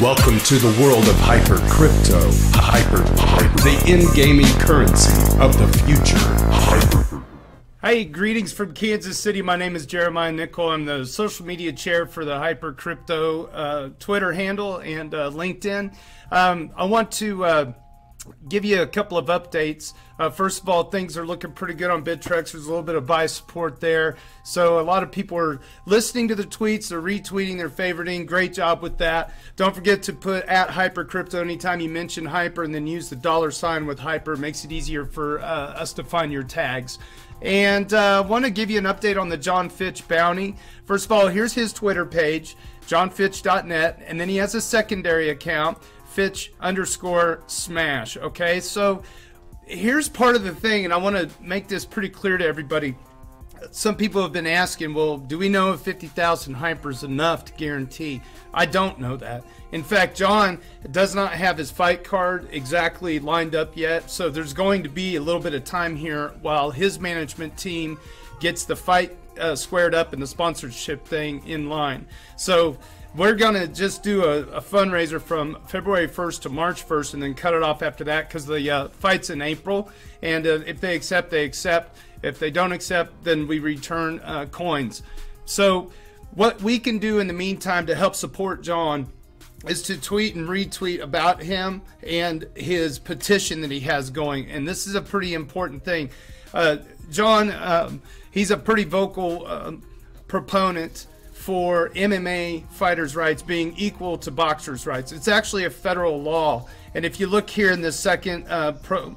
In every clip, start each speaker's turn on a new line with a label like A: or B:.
A: Welcome to the world of hyper crypto, hyper, hyper the in-gaming currency of the future. Hyper.
B: Hey, greetings from Kansas City. My name is Jeremiah Nichol. I'm the social media chair for the Hyper Crypto uh, Twitter handle and uh, LinkedIn. Um, I want to uh, give you a couple of updates. Uh, first of all, things are looking pretty good on Bittrex. There's a little bit of buy support there. So a lot of people are listening to the tweets, they're retweeting, they're favoriting. Great job with that. Don't forget to put at Hyper Crypto anytime you mention Hyper and then use the dollar sign with Hyper. It makes it easier for uh, us to find your tags. And I uh, want to give you an update on the Jon Fitch bounty. First of all, here's his Twitter page, jonfitch.net, and then he has a secondary account Fitch underscore smash. Okay, so here's part of the thing, and I want to make this pretty clear to everybody. Some people have been asking, well, do we know if 50,000 hyper is enough to guarantee? I don't know that. In fact, Jon does not have his fight card exactly lined up yet, so there's going to be a little bit of time here while his management team gets the fight uh, squared up and the sponsorship thing in line. So we're gonna just do a, a, fundraiser from February 1st to March 1st, and then cut it off after that because the uh, fight's in April. And uh, if they accept, they accept. If they don't accept, then we return uh, coins. So what we can do in the meantime to help support Jon is to tweet and retweet about him and his petition that he has going. And this is a pretty important thing. Uh, Jon, um, he's a pretty vocal um, proponent for MMA fighters' rights being equal to boxers' rights. It's actually a federal law. And if you look here in the second uh, pro-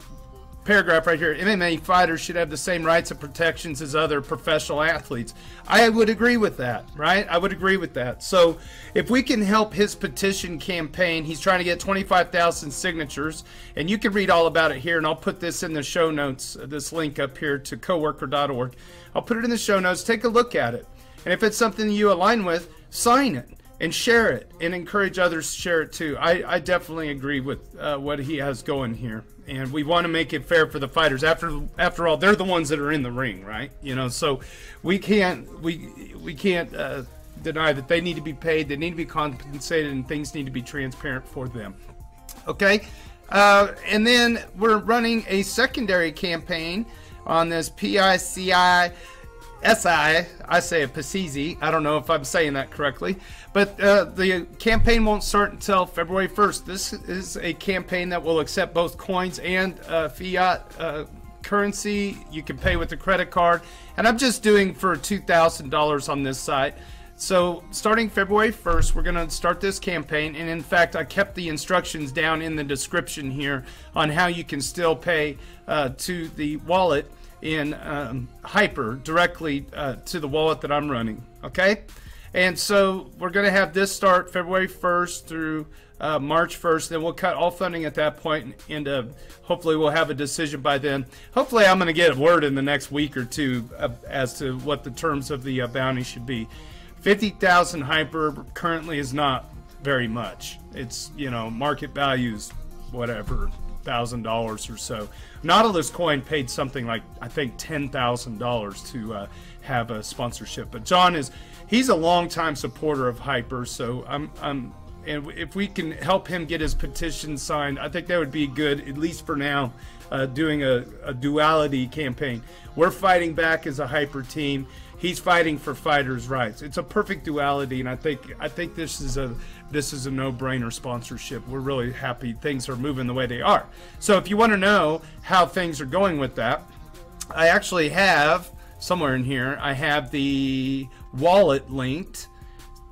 B: paragraph right here, MMA fighters should have the same rights and protections as other professional athletes. I would agree with that, right? I would agree with that. So if we can help his petition campaign, he's trying to get 25,000 signatures, and you can read all about it here, and I'll put this in the show notes, this link up here to coworker.org. I'll put it in the show notes. Take a look at it. And if it's something you align with, sign it and share it and encourage others to share it too. I, I definitely agree with uh, what he has going here. And we want to make it fair for the fighters. After after all, they're the ones that are in the ring, right? You know, so we can't we we can't uh, deny that they need to be paid. They need to be compensated, and things need to be transparent for them. Okay, uh, and then we're running a secondary campaign on this PICI SI, I say a Pasizi. I don't know if I'm saying that correctly, but uh, the campaign won't start until February 1st. This is a campaign that will accept both coins and uh, fiat uh, currency. You can pay with a credit card, and I'm just doing for $2,000 on this site. So starting February 1st, we're going to start this campaign. And in fact, I kept the instructions down in the description here on how you can still pay uh, to the wallet in um, Hyper directly uh, to the wallet that I'm running. Okay, and so we're going to have this start February 1st through uh, March 1st. Then we'll cut all funding at that point, and uh, hopefully we'll have a decision by then. Hopefully, I'm going to get a word in the next week or two uh, as to what the terms of the uh, bounty should be. 50,000 Hyper currently is not very much. It's you know market values, whatever thousand dollars or so. Nautilus Coin paid something like I think ten thousand dollars to uh, have a sponsorship. But Jon is he's a longtime supporter of Hyper, so I'm I'm and if we can help him get his petition signed, I think that would be good at least for now. Uh, doing a, a duality campaign, we're fighting back as a Hyper team he's fighting for fighters' rights. It's a perfect duality, and I think I think this is a this is a no-brainer sponsorship. We're really happy things are moving the way they are. So if you want to know how things are going with that, I actually have somewhere in here, I have the wallet linked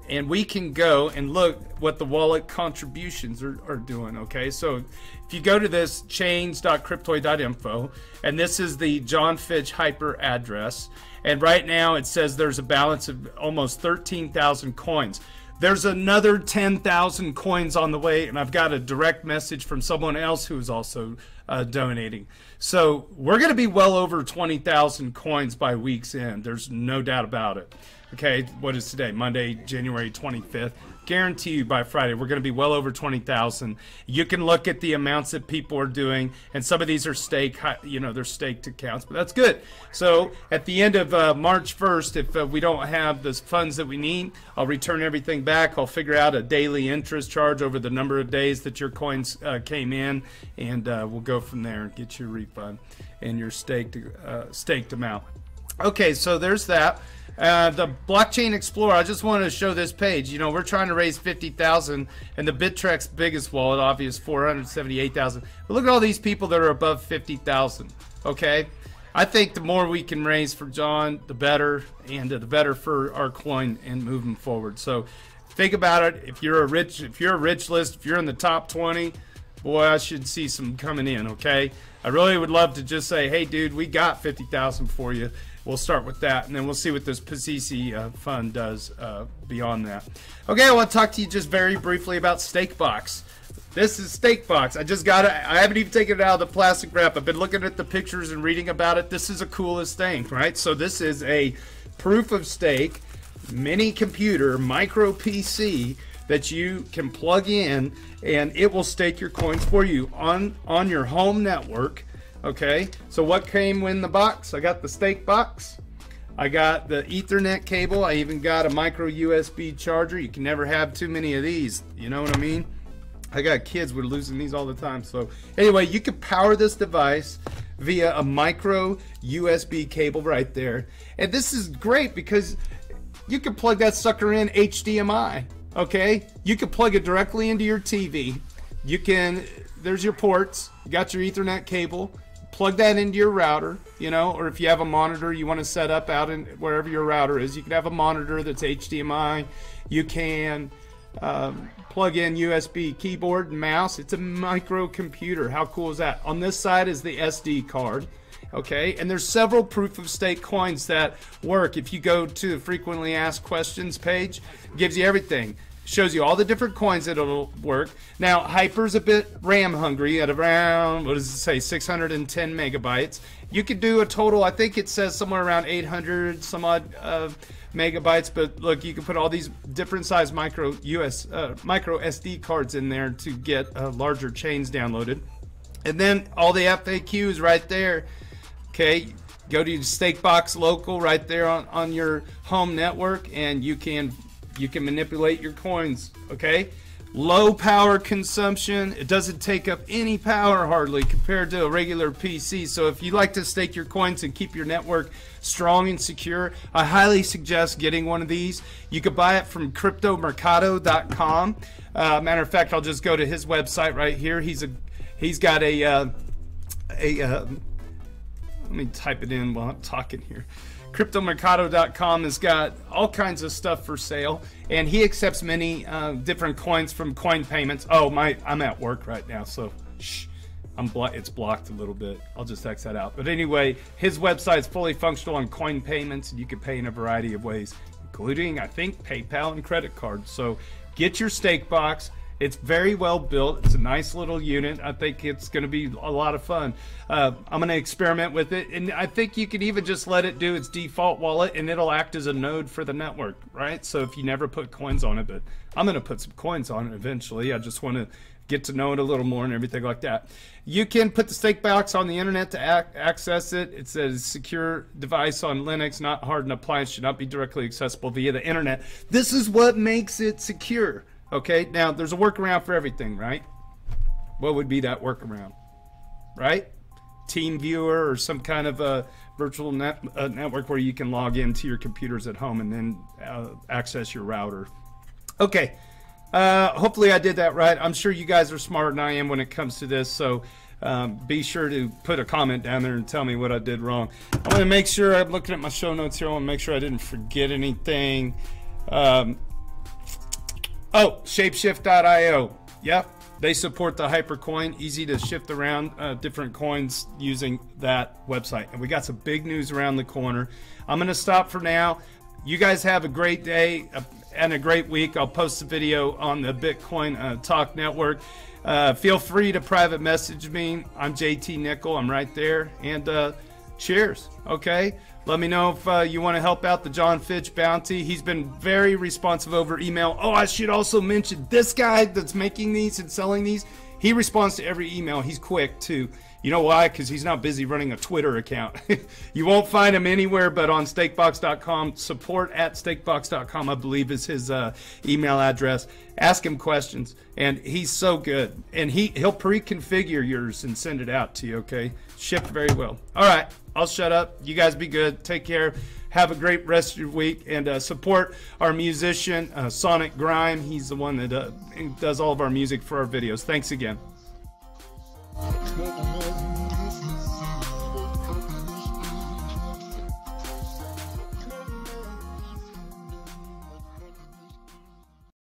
B: and we can go and look what the wallet contributions are, are doing. Okay, so if you go to this chainz.cryptoid.info, and this is the Jon Fitch Hyper address, and right now it says there's a balance of almost 13,000 coins. There's another 10,000 coins on the way, and I've got a direct message from someone else who's also uh, donating. So we're going to be well over 20,000 coins by week's end. There's no doubt about it. Okay, what is today? Monday, January 25th guarantee you by Friday we're going to be well over 20,000. You can look at the amounts that people are doing, and some of these are stake, you know, they're staked accounts, but that's good. So at the end of uh, March 1st, if uh, we don't have the funds that we need, I'll return everything back. I'll figure out a daily interest charge over the number of days that your coins uh, came in, and uh, we'll go from there and get your refund and your staked uh, staked amount. Okay, so there's that. Uh, the blockchain explorer i just wanted to show this page. You know we're trying to raise 50000 and the bittrex biggest wallet obvious 478000 but look at all these people that are above 50000 okay? I think the more we can raise for Jon the better and the better for our coin and moving forward. So think about it. If you're a rich if you're a rich list if you're in the top 20 boy i should see some coming in okay i really would love to just say hey dude we got 50000 for you we'll start with that, and then we'll see what this Pazisi uh, fund does uh, beyond that. Okay, I want to talk to you just very briefly about Stakebox. This is Stakebox. I just got it. I haven't even taken it out of the plastic wrap. I've been looking at the pictures and reading about it. This is the coolest thing, right? So this is a proof of stake mini computer, micro PC that you can plug in and it will stake your coins for you on on your home network Okay, so what came in the box? I got the stake box. I got the Ethernet cable. I even got a micro USB charger. You can never have too many of these. You know what I mean? I got kids, we're losing these all the time. So anyway, you can power this device via a micro USB cable right there. And this is great because you can plug that sucker in HDMI. Okay, you can plug it directly into your TV. You can, there's your ports. You got your Ethernet cable plug that into your router, you know, or if you have a monitor you want to set up out in wherever your router is, you can have a monitor that's HDMI. You can um, plug in USB keyboard and mouse. It's a microcomputer. How cool is that? On this side is the SD card. Okay, and there's several proof of stake coins that work. If you go to the frequently asked questions page, gives you everything shows you all the different coins that it'll work. Now, Hyper's a bit RAM hungry at around, what does it say, 610 megabytes. You could do a total, I think it says somewhere around 800 some odd uh, megabytes, but look, you can put all these different size micro US, uh, micro SD cards in there to get uh, larger chains downloaded. And then all the FAQs right there. Okay, go to Stakebox Local right there on, on your home network, and you can you can manipulate your coins, okay? Low power consumption. It doesn't take up any power hardly compared to a regular PC. So if you like to stake your coins and keep your network strong and secure, I highly suggest getting one of these. You could buy it from cryptomercado.com. Uh, matter of fact, I'll just go to his website right here. He's a he's got a uh, a uh, let me type it in while I'm talking here. CryptoMercado.com has got all kinds of stuff for sale, and he accepts many uh, different coins from CoinPayments. Oh, my, I'm at work right now, so shh, I'm blo- it's blocked a little bit. I'll just X that out. But anyway, his website is fully functional on CoinPayments, and you can pay in a variety of ways, including, I think, PayPal and credit cards. So get your stake box it's very well built. It's a nice little unit. I think it's going to be a lot of fun. Uh, I'm going to experiment with it, and I think you can even just let it do its default wallet, and it'll act as a node for the network, right? So if you never put coins on it, but I'm going to put some coins on it eventually. I just want to get to know it a little more and everything like that. You can put the stake box on the internet to ac access it. It says secure device on Linux, not hardened appliance, should not be directly accessible via the internet. This is what makes it secure. Okay, now there's a workaround for everything, right? What would be that workaround? Right? TeamViewer or some kind of a virtual net, network where you can log into your computers at home and then uh, access your router. Okay, uh, hopefully I did that right. I'm sure you guys are smarter than I am when it comes to this, so um, be sure to put a comment down there and tell me what I did wrong. I want to make sure I'm looking at my show notes here. I want to make sure I didn't forget anything. Um, Oh, shapeshift.io. Yep, they support the Hypercoin. Easy to shift around uh, different coins using that website. And we got some big news around the corner. I'm going to stop for now. You guys have a great day uh, and a great week. I'll post a video on the Bitcoin uh, Talk Network. Uh, feel free to private message me. I'm JT Nichol. I'm right there. And uh, cheers. Okay. Let me know if uh, you want to help out the Jon Fitch bounty. He's been very responsive over email. Oh, I should also mention this guy that's making these and selling these. He responds to every email. He's quick too. You know why? Because he's not busy running a Twitter account. you won't find him anywhere but on stakebox.com. Support at stakebox.com, I believe, is his uh, email address. Ask him questions, and he's so good. And he he'll pre-configure yours and send it out to you. Okay, shipped very well. All right, I'll shut up. You guys be good. Take care. Have a great rest of your week and uh, support our musician, uh, Sonic Grime. He's the one that uh, does all of our music for our videos. Thanks again.